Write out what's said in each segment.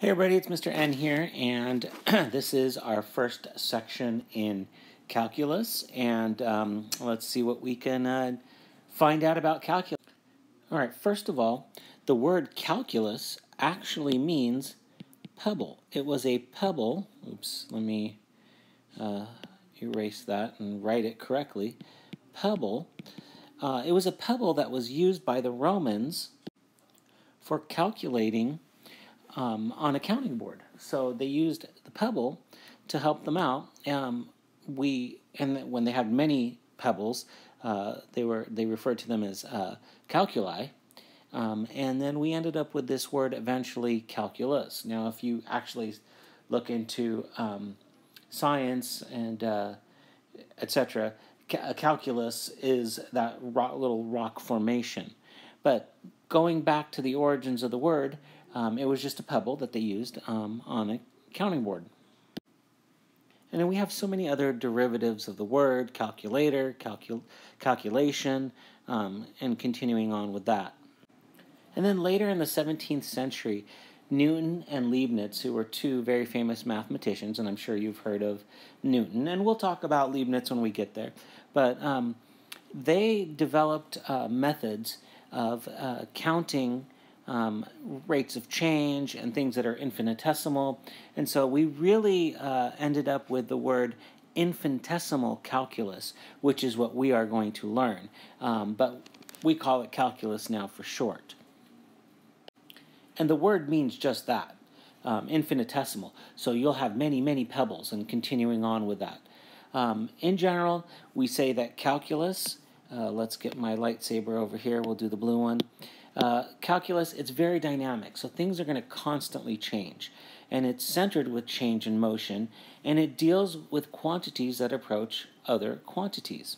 Hey everybody, it's Mr. N here, and this is our first section in calculus, and um, let's see what we can uh, find out about calculus. All right, first of all, the word calculus actually means pebble. It was a pebble. Oops, let me uh, erase that and write it correctly. Pebble. Uh, it was a pebble that was used by the Romans for calculating um, on a counting board. So they used the pebble to help them out. Um, we and when they had many pebbles, uh, they were they referred to them as uh, calculi. Um, and then we ended up with this word eventually calculus. Now, if you actually look into um, science and uh, etc., ca- calculus is that little rock formation. But going back to the origins of the word, um, it was just a pebble that they used um, on a counting board. And then we have so many other derivatives of the word calculator, calcul- calculation, um, and continuing on with that. And then later in the 17th century, Newton and Leibniz, who were two very famous mathematicians, and I'm sure you've heard of Newton, and we'll talk about Leibniz when we get there, but um, they developed uh, methods of uh, counting um, rates of change and things that are infinitesimal. And so we really uh, ended up with the word infinitesimal calculus, which is what we are going to learn. Um, but we call it calculus now for short. And the word means just that. Um, infinitesimal. So you'll have many, many pebbles, and continuing on with that. Um, in general, we say that calculus, uh, let's get my lightsaber over here, we'll do the blue one. Uh, calculus, it's very dynamic, so things are going to constantly change. And it's centered with change and motion, and it deals with quantities that approach other quantities.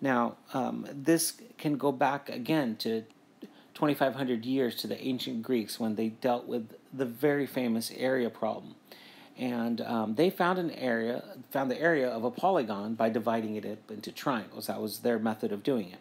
Now, um, this can go back again to 2,500 years to the ancient Greeks when they dealt with the very famous area problem. And um, they found an area, found the area of a polygon by dividing it into triangles. That was their method of doing it.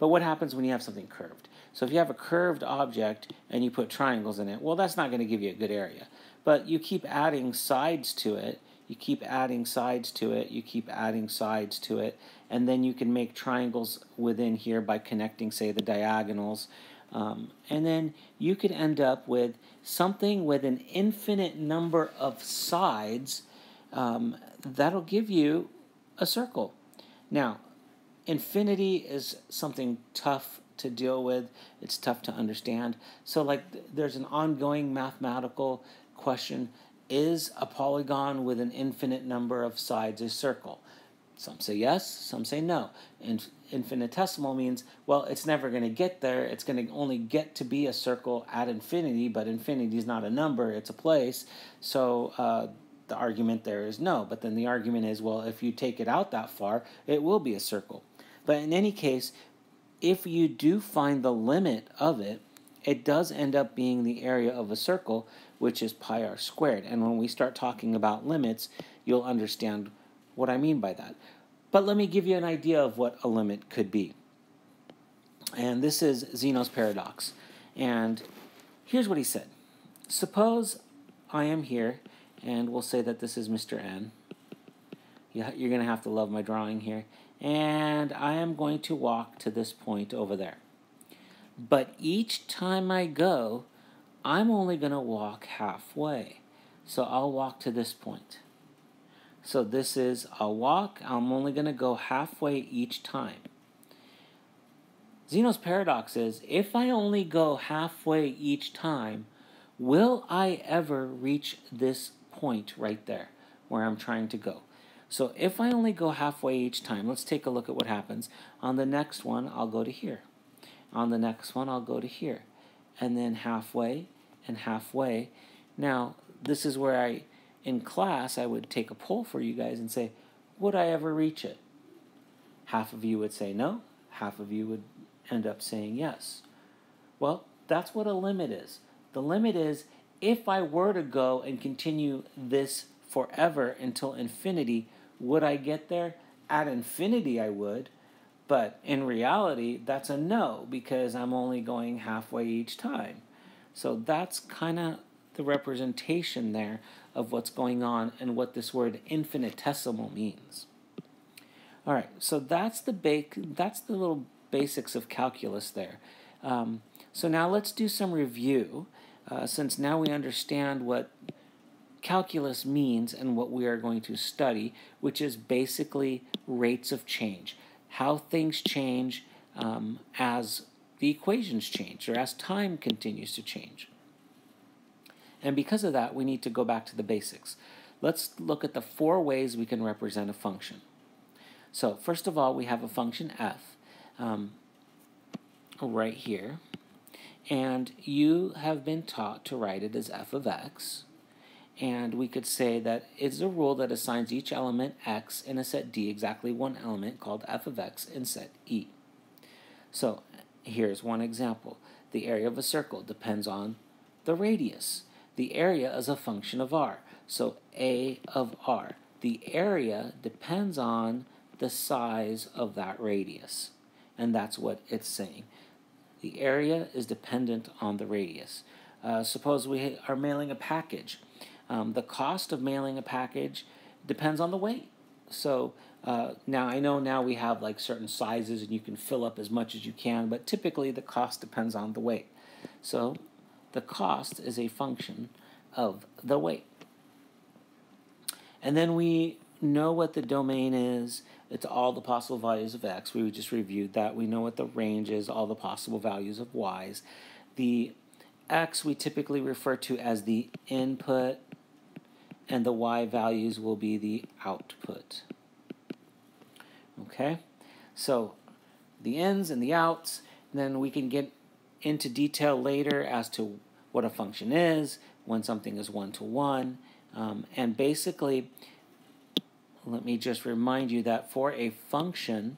But what happens when you have something curved? So if you have a curved object and you put triangles in it, well, that's not going to give you a good area. But you keep adding sides to it, you keep adding sides to it, you keep adding sides to it, and then you can make triangles within here by connecting, say, the diagonals. Um, and then you could end up with something with an infinite number of sides um, that'll give you a circle. Now, infinity is something tough to deal with. It's tough to understand. So, like, there's an ongoing mathematical question Is a polygon with an infinite number of sides a circle? Some say yes, some say no. And infinitesimal means, well, it's never going to get there. It's going to only get to be a circle at infinity, but infinity is not a number, it's a place. So, uh, the argument there is no. But then the argument is, well, if you take it out that far, it will be a circle. But in any case, if you do find the limit of it, it does end up being the area of a circle, which is pi r squared. And when we start talking about limits, you'll understand what I mean by that. But let me give you an idea of what a limit could be. And this is Zeno's paradox. And here's what he said Suppose I am here, and we'll say that this is Mr. N. You're going to have to love my drawing here and I am going to walk to this point over there. But each time I go, I'm only going to walk halfway. So I'll walk to this point. So this is a walk. I'm only going to go halfway each time. Zeno's paradox is if I only go halfway each time, will I ever reach this point right there where I'm trying to go? So if I only go halfway each time, let's take a look at what happens. On the next one, I'll go to here. On the next one, I'll go to here. And then halfway and halfway. Now, this is where I, in class, I would take a poll for you guys and say, would I ever reach it? Half of you would say no. Half of you would end up saying yes. Well, that's what a limit is. The limit is if I were to go and continue this forever until infinity, would I get there? At infinity, I would. But in reality, that's a no because I'm only going halfway each time. So that's kind of the representation there of what's going on and what this word infinitesimal means. All right, so that's the ba- that's the little basics of calculus there. Um, so now let's do some review, uh, since now we understand what calculus means and what we are going to study, which is basically rates of change, how things change um, as the equations change or as time continues to change. And because of that, we need to go back to the basics. Let's look at the four ways we can represent a function. So first of all, we have a function f um, right here. And you have been taught to write it as f of x. And we could say that it's a rule that assigns each element x in a set D exactly one element called f of x in set E. So here's one example. The area of a circle depends on the radius. The area is a function of r. So a of r. The area depends on the size of that radius. And that's what it's saying. The area is dependent on the radius. Uh, suppose we are mailing a package. Um, the cost of mailing a package depends on the weight. So uh, now I know now we have like certain sizes and you can fill up as much as you can, but typically the cost depends on the weight. So the cost is a function of the weight. And then we know what the domain is. It's all the possible values of x. We just reviewed that. We know what the range is, all the possible values of y's. The x we typically refer to as the input, and the y values will be the output. Okay, so the ins and the outs, and then we can get into detail later as to what a function is, when something is one to one, um, and basically, let me just remind you that for a function,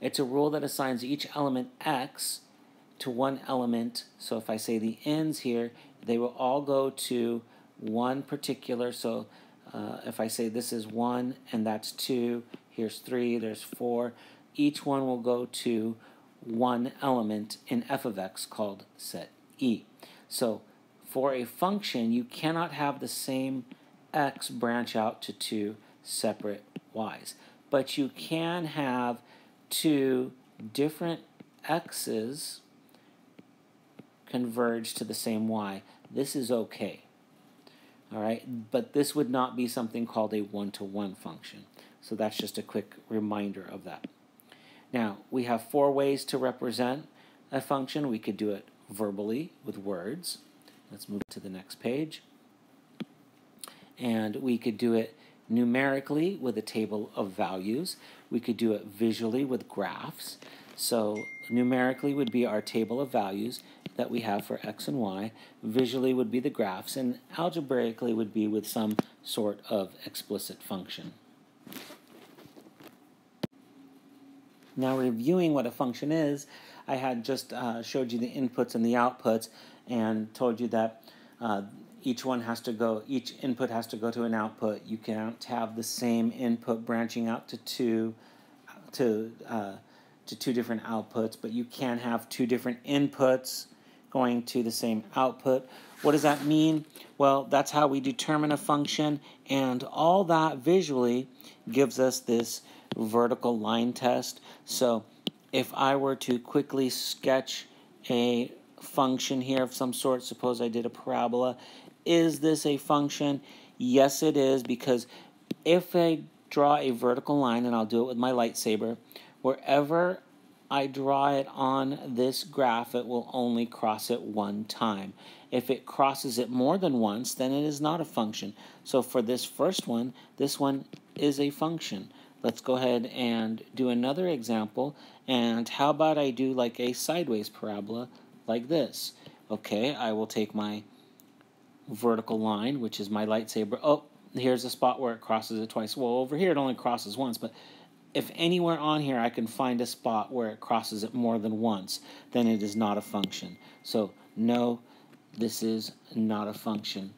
it's a rule that assigns each element x to one element. So if I say the ends here, they will all go to one particular. So uh, if I say this is 1 and that's 2, here's 3, there's 4, each one will go to one element in f of x called set E. So for a function, you cannot have the same x branch out to two separate y's. But you can have two different x's converge to the same y. This is okay. All right, but this would not be something called a one-to-one -one function. So that's just a quick reminder of that. Now, we have four ways to represent a function. We could do it verbally with words. Let's move to the next page. And we could do it numerically with a table of values. We could do it visually with graphs. So numerically would be our table of values that we have for x and y. Visually would be the graphs, and algebraically would be with some sort of explicit function. Now reviewing what a function is, I had just uh, showed you the inputs and the outputs and told you that uh, each one has to go, each input has to go to an output. You can't have the same input branching out to two, to uh, to two different outputs, but you can have two different inputs going to the same output. What does that mean? Well, that's how we determine a function, and all that visually gives us this vertical line test. So if I were to quickly sketch a function here of some sort, suppose I did a parabola, is this a function? Yes, it is, because if I draw a vertical line, and I'll do it with my lightsaber, wherever I draw it on this graph, it will only cross it one time. If it crosses it more than once, then it is not a function. So for this first one, this one is a function. Let's go ahead and do another example. And how about I do like a sideways parabola like this? Okay, I will take my vertical line, which is my lightsaber. Oh, here's a spot where it crosses it twice. Well, over here it only crosses once, but if anywhere on here I can find a spot where it crosses it more than once, then it is not a function. So, no, this is not a function.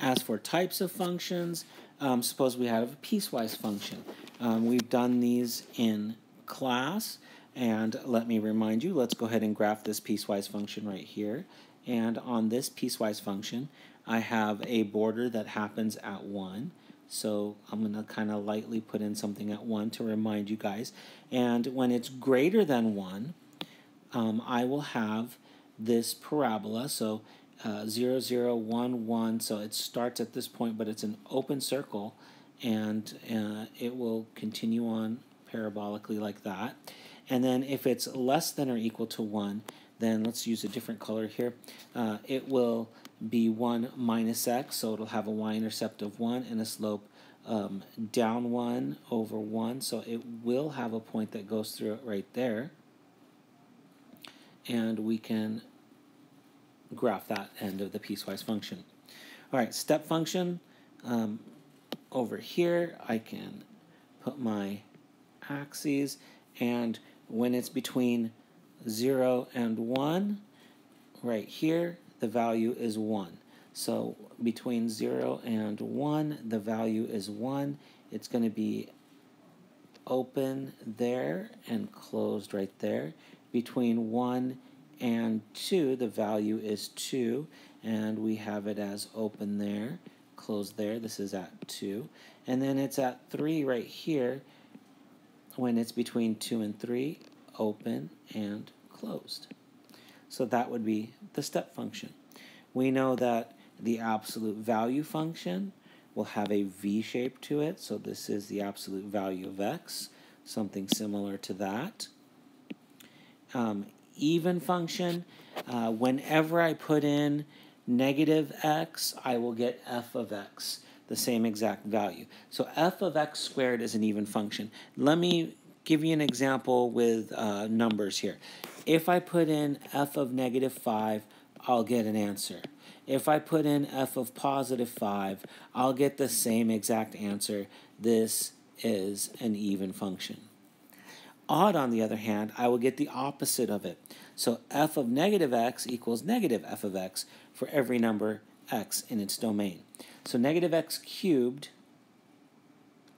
As for types of functions, um, suppose we have a piecewise function. Um, we've done these in class. And let me remind you, let's go ahead and graph this piecewise function right here. And on this piecewise function, I have a border that happens at 1. So I'm going to kind of lightly put in something at 1 to remind you guys. And when it's greater than 1, um, I will have this parabola. So uh, 0, 0, 1, 1. So it starts at this point, but it's an open circle. And uh, it will continue on parabolically like that. And then if it's less than or equal to 1, then let's use a different color here. Uh, it will be 1 minus x, so it'll have a y-intercept of 1 and a slope um, down 1 over 1. So it will have a point that goes through it right there. And we can graph that end of the piecewise function. All right, step function. Um, over here, I can put my axes, and when it's between 0 and 1, right here, the value is 1. So between 0 and 1, the value is 1. It's going to be open there and closed right there. Between 1 and 2, the value is 2, and we have it as open there, closed there. This is at 2. And then it's at 3 right here, when it's between 2 and 3, open and closed. So that would be the step function. We know that the absolute value function will have a v shape to it, so this is the absolute value of x, something similar to that. Um, even function, uh, whenever I put in negative x, I will get f of x the same exact value. So f of x squared is an even function. Let me give you an example with uh, numbers here. If I put in f of negative 5, I'll get an answer. If I put in f of positive 5, I'll get the same exact answer. This is an even function. Odd, on the other hand, I will get the opposite of it. So f of negative x equals negative f of x for every number x in its domain. So negative x cubed,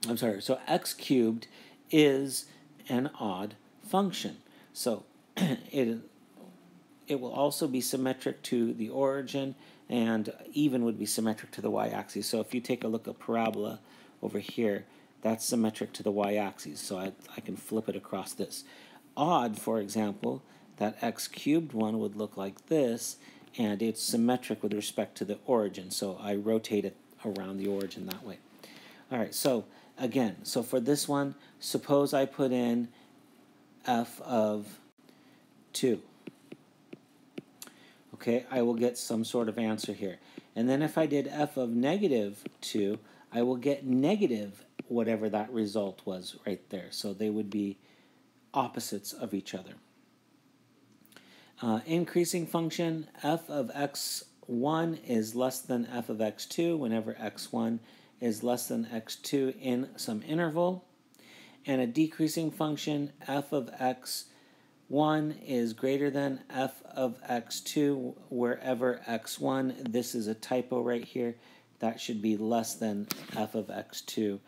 I'm sorry, so x cubed is an odd function. So it, it will also be symmetric to the origin and even would be symmetric to the y-axis. So if you take a look at parabola over here, that's symmetric to the y-axis. So I, I can flip it across this. Odd, for example, that x cubed one would look like this, and it's symmetric with respect to the origin. So I rotate it around the origin that way. All right, so again, so for this one, suppose I put in f of 2. Okay, I will get some sort of answer here. And then if I did f of negative 2, I will get negative whatever that result was right there. So they would be opposites of each other. Uh, increasing function, f of x1 is less than f of x2 whenever x1 is less than x2 in some interval. And a decreasing function, f of x1 is greater than f of x2 wherever x1, this is a typo right here, that should be less than f of x2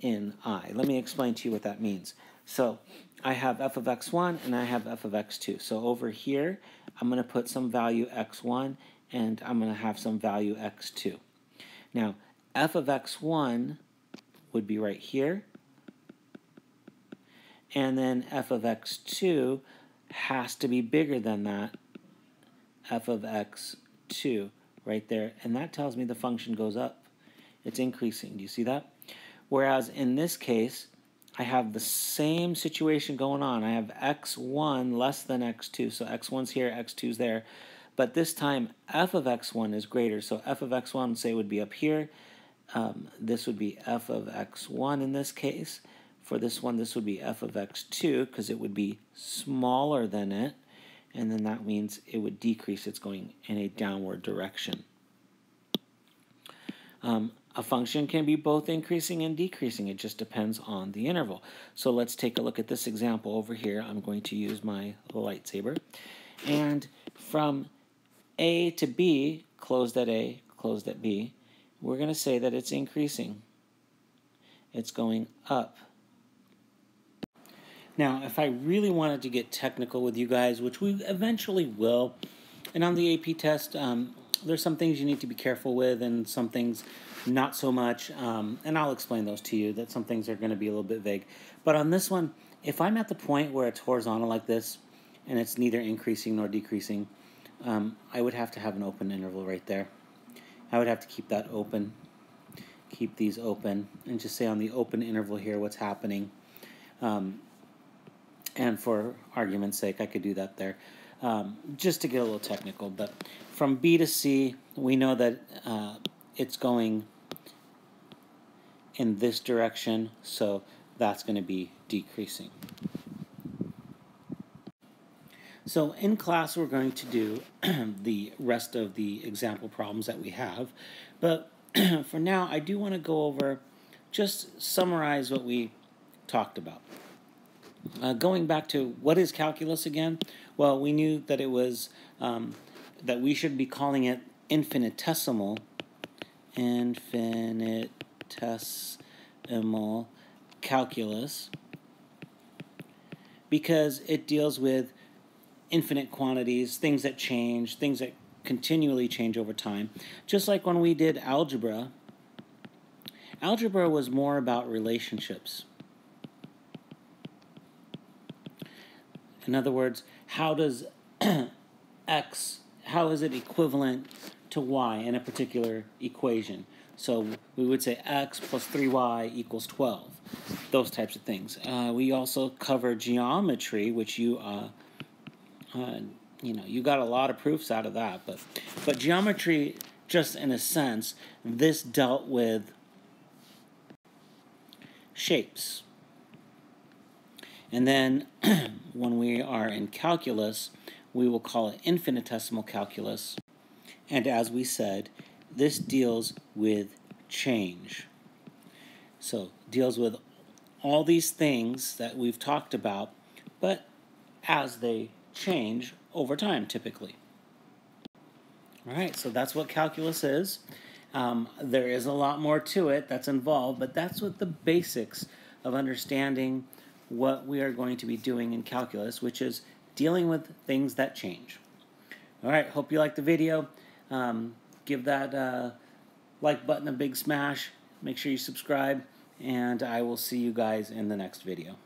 in i. Let me explain to you what that means. So I have f of x1 and I have f of x2. So over here, I'm going to put some value x1 and I'm going to have some value x2. Now, f of x1 would be right here. And then f of x2 has to be bigger than that f of x2 right there. And that tells me the function goes up. It's increasing. Do you see that? Whereas in this case, I have the same situation going on. I have x1 less than x2. So x1's here, x2's there. But this time, f of x1 is greater. So f of x1, say, would be up here. Um, this would be f of x1 in this case. For this one, this would be f of x2 because it would be smaller than it. And then that means it would decrease. It's going in a downward direction. Um, a function can be both increasing and decreasing. It just depends on the interval. So let's take a look at this example over here. I'm going to use my lightsaber. And from A to B, closed at A, closed at B, we're going to say that it's increasing. It's going up. Now, if I really wanted to get technical with you guys, which we eventually will, and on the AP test, um, there's some things you need to be careful with, and some things not so much. Um, and I'll explain those to you. That some things are going to be a little bit vague. But on this one, if I'm at the point where it's horizontal like this, and it's neither increasing nor decreasing, um, I would have to have an open interval right there. I would have to keep that open, keep these open, and just say on the open interval here what's happening. Um, and for argument's sake, I could do that there, um, just to get a little technical. But from B to C, we know that uh, it's going in this direction, so that's going to be decreasing. So in class, we're going to do the rest of the example problems that we have. But for now, I do want to go over, just summarize what we talked about. Uh, going back to what is calculus again? Well, we knew that it was, um, that we should be calling it infinitesimal, infinitesimal calculus, because it deals with infinite quantities, things that change, things that continually change over time. Just like when we did algebra, algebra was more about relationships. In other words, how does x, how is it equivalent to y in a particular equation? So we would say x plus 3y equals 12. Those types of things. Uh, we also cover geometry, which you uh, uh, you know, you got a lot of proofs out of that. But, but geometry, just in a sense, this dealt with shapes. And then when we are in calculus, we will call it infinitesimal calculus. And as we said, this deals with change. So, deals with all these things that we've talked about, but as they change over time typically. All right, so that's what calculus is. Um, there is a lot more to it that's involved, but that's what the basics of understanding what we are going to be doing in calculus, which is dealing with things that change. All right, hope you liked the video. Um, give that uh, like button a big smash. Make sure you subscribe, and I will see you guys in the next video.